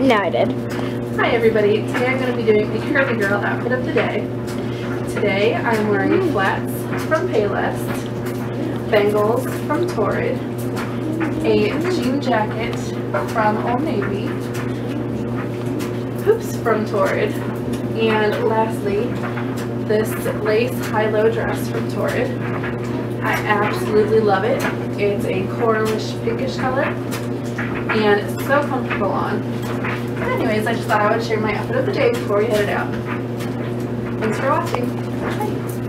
No, I did. Hi everybody, today I'm going to be doing the Curvy Girl outfit of the day. Today I'm wearing mm. flats from Payless, bangles from Torrid, a jean jacket from Old Navy, hoops from Torrid, and lastly this lace high-low dress from Torrid. I absolutely love it. It's a coralish pinkish color and it's so comfortable on. Anyways, I just thought I would share my outfit of the day before we headed out. Thanks for watching. Bye.